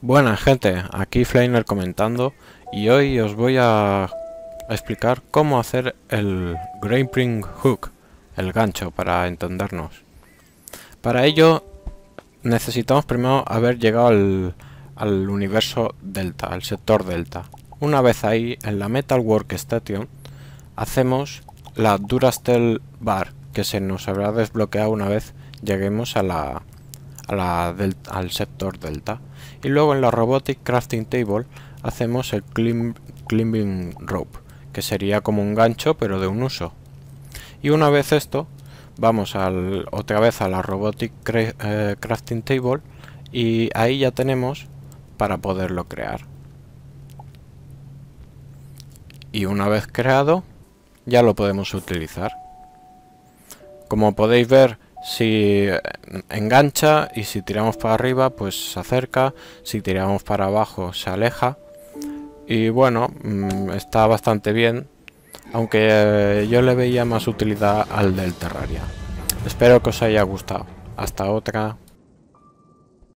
Buenas gente, aquí Flainer comentando y hoy os voy a explicar cómo hacer el Grappling Hook, el gancho para entendernos. Para ello necesitamos primero haber llegado al, universo Delta, al sector Delta. Una vez ahí, en la Metal Workstation, hacemos la Duracell Bar, que se nos habrá desbloqueado una vez lleguemos a la, a la al sector Delta y luego en la Robotic Crafting Table hacemos el Climbing Rope, que sería como un gancho pero de un uso. Y una vez esto, vamos al, otra vez a la Robotic eh, Crafting Table y ahí ya tenemos para poderlo crear. Y una vez creado, ya lo podemos utilizar. Como podéis ver, si engancha y si tiramos para arriba pues se acerca, si tiramos para abajo se aleja y bueno, mm, está bastante bien, aunque eh, yo le veía más utilidad al del Terraria. Espero que os haya gustado. Hasta otra.